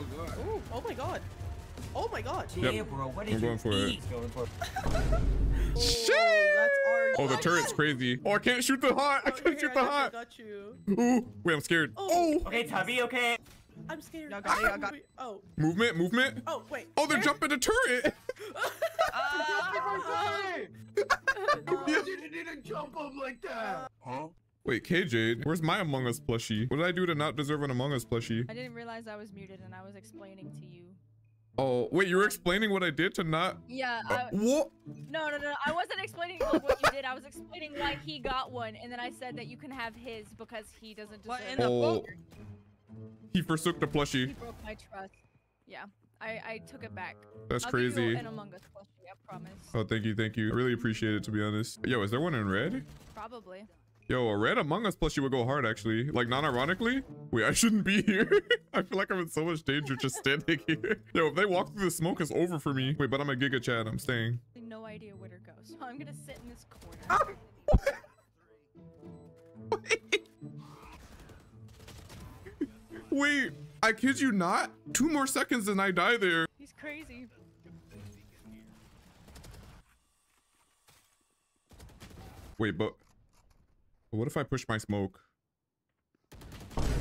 my god. Ooh, oh my god. Oh my god. Yeah, bro, what I'm you going for it. Going for it. Oh, Shit! that's. Oh, the turret's crazy. Oh, I can't shoot the hot. I Oh, can't here, shoot the got you, I got you. Ooh, wait, I'm scared. Oh. Oh, Okay, Tubby, okay. I'm scared. Y'all got it, y'all got Wait, Oh, movement, movement. oh, wait. Oh, they're Where- jumping the turret. Ah. You didn't need to jump up like that. Huh? Wait, KJ, where's my Among Us plushie? What did I do to not deserve an Among Us plushie? I didn't realize I was muted and I was explaining to you. Oh, wait, you were explaining what I did to not. Yeah, Uh, I, what? no, no, no. I wasn't explaining like, what you did. I was explaining why he got one, and then I said that you can have his because he doesn't deserve. What in it. the Oh, he forsook the plushie. He plushie. broke my trust. Yeah, I I took it back. That's I'll give crazy. you an Among Us plushie. I promise. Oh, thank you, thank you. I really appreciate it, to be honest. Yo, is there one in red? Probably. Yo, a red Among Us plushie would go hard, actually. Like, non-ironically. Wait, I shouldn't be here. I feel like I'm in so much danger just standing here. Yo, if they walk through the smoke, it's over for me. Wait, but I'm a Giga Chad. I'm staying. No idea where to go, so I'm gonna sit in this corner. Wait, I kid you not. Two more seconds and I die there. He's crazy. Wait, but but what if I push my smoke?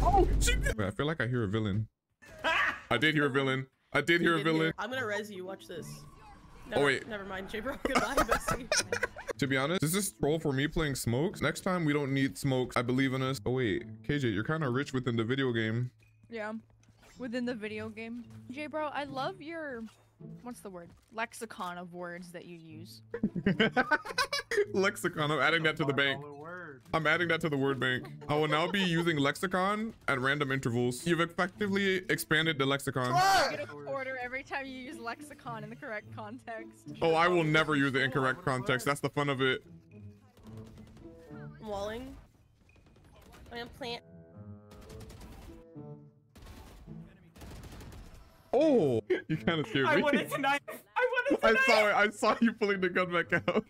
Oh, she- Wait, I feel like I hear a villain. I did hear a villain. I did hear a You did villain. I'm gonna res you. Watch this. Oh, wait. Never mind, J bro. Goodbye, bestie. To be honest, this is troll for me playing smokes. Next time we don't need smokes. I believe in us. Oh wait, KJ, you're kind of rich within the video game. Yeah. Within the video game. J bro, I love your what's the word? Lexicon of words that you use. lexicon. I'm adding that to the bank. I'm adding that to the word bank. I will now be using lexicon at random intervals. You've effectively expanded the lexicon. You get a quarter every time you use lexicon in the correct context. Oh, I will never use the incorrect context. That's the fun of it. I'm walling. I'm gonna plant. Oh, you kind of scared I me. wanted to knife. I wanted to I knife. saw it. I saw you pulling the gun back out.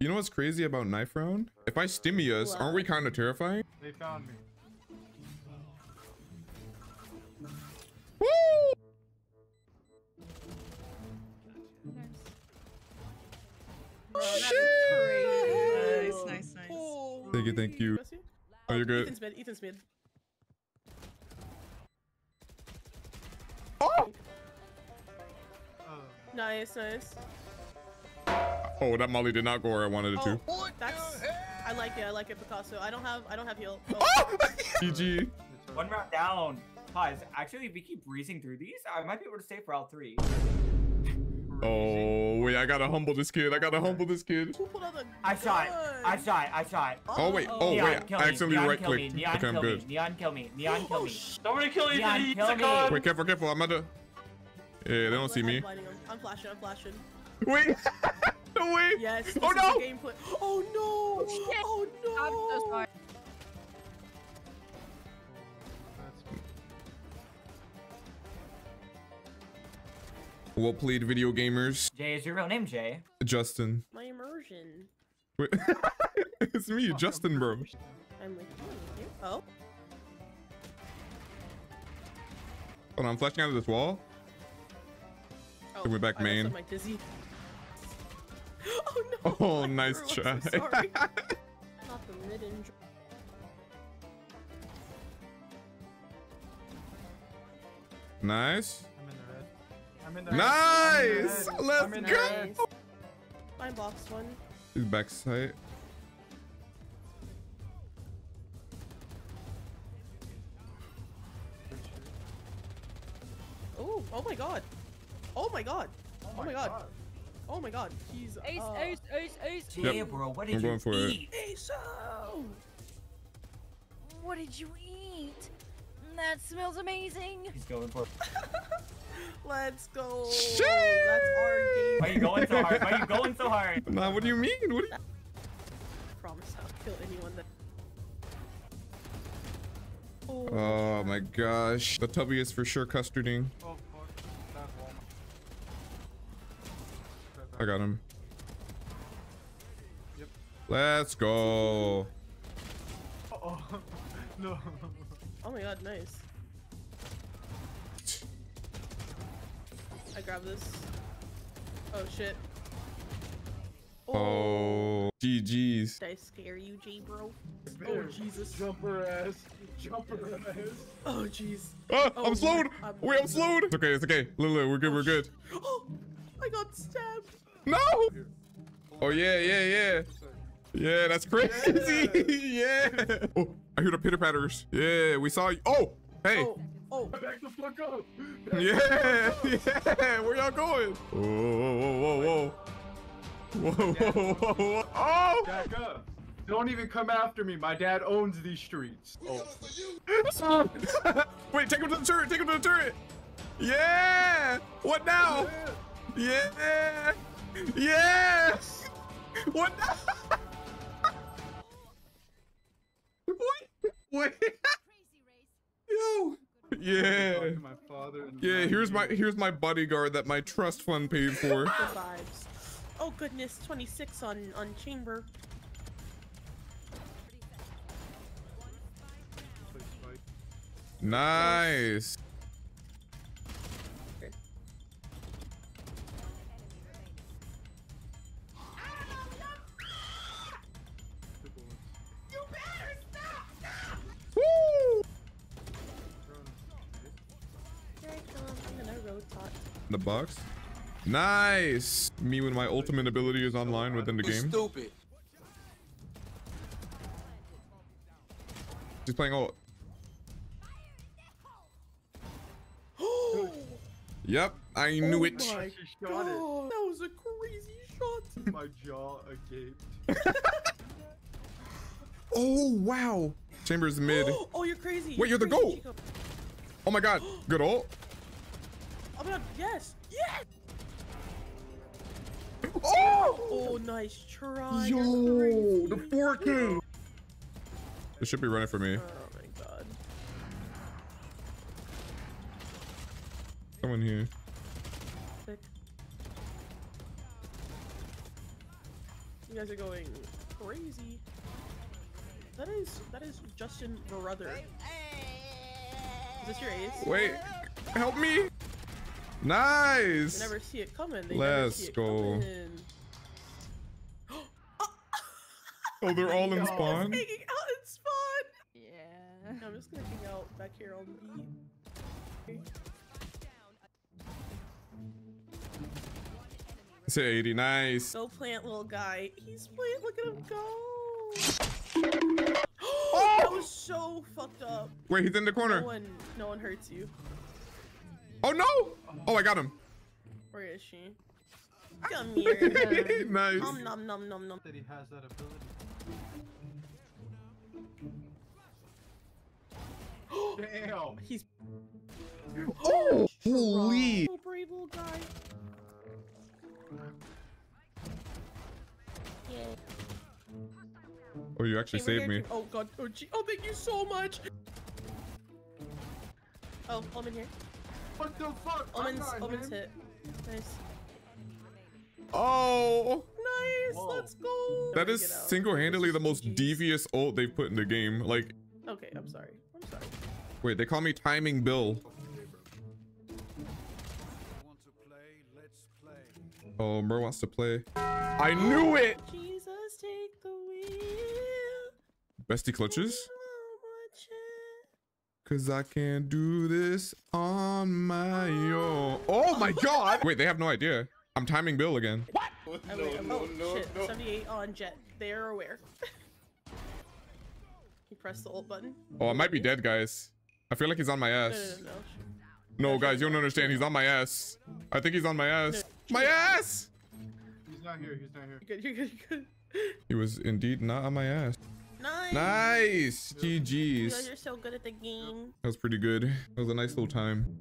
You know what's crazy about knife round? If I stimmy us, aren't we kind of terrifying? They found me. Woo! Nice, nice, nice. Oh, Thank you, thank you. Bessie? Oh, you're good. Ethan's mid. Ethan's mid. Oh! Nice, nice. Oh, that molly did not go where I wanted it to. Oh, that's. I like it. I like it, Picasso. I don't have. I don't have heal. Oh. Oh! GG. One round down. Pause. Actually, if we keep breezing through these, I might be able to stay for all three. Oh, wait, I gotta humble this kid. I gotta humble this kid. I saw it. I saw it. I saw it. Oh, wait. Oh, Neon, wait. kill I accidentally Neon, right kill me. clicked. Neon, Okay, I'm kill good. Me. Neon, kill me. Neon, kill Oh, me. sh- Somebody kill you, Neon, the kill me. Ethan Wait, careful, careful. I'm about to. Yeah, they don't see me. I'm flashing. I'm flashing. Wait. no way. Yes. Oh, no. the gameplay. Oh no. Shit. Oh no. Well played, video gamers. Jay, is your real name Jay? Justin. My immersion. Wait. it's me, Justin, bro. I'm like, oh, you. Oh. Hold on, I'm flashing out of this wall. Oh, Took me back I main. My dizzy. Oh no. Oh, nice try. so sorry. Not the mid and nice. Nice! I'm in the red. Let's I'm in go! red. Nice. I boxed one. He's backside. Oh, oh my god. Oh my god. Oh my god. Oh my god. He's Ace, uh, ace, ace, ace. Jay, Yep. bro, what I'm did going you for it. eat? Aso! What did you eat? That smells amazing. He's going for. Let's go. Shit! That's our game. Why are you going so hard? Why are you going so hard? Nah, what do you mean? What do you... promise I'll kill anyone that. Oh my gosh. The tubby is for sure custarding. Oh fuck. That's one. I got him. Yep. Let's go. Oh no. Oh my god, nice. Grab this. Oh shit. Oh, GG's. Did I scare you, J bro? Oh Jesus. Jumper ass. Jumper ass. Oh jeez. Ah, Oh, I'm slowed. I'm- Wait, I'm slowed. It's okay. It's okay. Lulu, we're good. We're good. Oh, I got stabbed. No. Oh yeah, yeah, yeah. Yeah, that's crazy. yeah. Oh, I hear the pitter patters. Yeah, we saw you. Oh, hey. Oh, Oh. Back the fuck up. Back yeah. Fuck up. Yeah. Where y'all going? Whoa, whoa, whoa, whoa, whoa. Whoa, whoa, whoa, whoa. Oh. Back up. Don't even come after me. My dad owns these streets. We oh. for you. Wait, take him to the turret. Take him to the turret. Yeah. What now? Yeah. Yeah. yeah. What now? what? Wait. Yo. Yeah. To My father and Yeah, here's my here's my bodyguard that my trust fund paid for. Oh goodness, 26 on on chamber. Nice. The box. Nice. Me when my ultimate ability is online within the game. Stupid. She's playing ult. Yep, I knew oh it. My She it. God, that was a crazy shot. My jaw agape. Oh wow. Chambers mid. oh, you're crazy. Wait, you're the crazy, goat. Chico. Oh my god. Good ult. Oh my god, yes, yes. Oh! Oh, nice try. Yo, the crazy. 4K. It should be running for me. Oh my god. Someone here. Sick. You guys are going crazy. That is that is Justin brother. Is this your ace? Wait, help me. They Nice. never see it coming. They Let's see it go. coming. Oh, they're all in It's spawn. hanging out in spawn. Yeah. I'm just gonna hang out back here on B. It's 80. Nice. Go plant, little guy. He's playing. Look at him go. Oh! that was so fucked up. Wait, he's in the corner. No corner. one, no one hurts you. Oh no! Oh, I got him. Where is she? Come here. nice. Nom nom nom nom nom. That he has that ability. Damn. He's Oh, holy. Oh, brave little guy. Oh, you actually Okay, we're saved me. here. Oh god. Oh gee. Oh, thank you so much. Oh, I'm in here. What the fuck? Omen's, not Omen's hit. Nice. Oh, Nice. Whoa. Let's go. that Gotta is get out. single-handedly the most GG's. devious ult they've put in the game. Like, Okay, I'm sorry. I'm sorry. wait, they call me Timing Bill. Want to play? Let's play. Oh, Mer wants to play. I knew it. Jesus, take the wheel. Bestie clutches. Cause I can't do this on my own. Oh my god! Wait, they have no idea. I'm timing Bill again. What? wait, oh, shit. 78 on Jett. They are aware. he pressed the ult button. Oh, I might be dead, guys. I feel like he's on my No, ass. no, no, no. No, guys, you don't understand. He's on my ass. I think he's on my ass. My ass! He's not here. He's not here. You're good, you're good, you're good. He was indeed not on my ass. Nice. Nice! You guys GG's. are so good at the game. That was pretty good. That was a nice little time.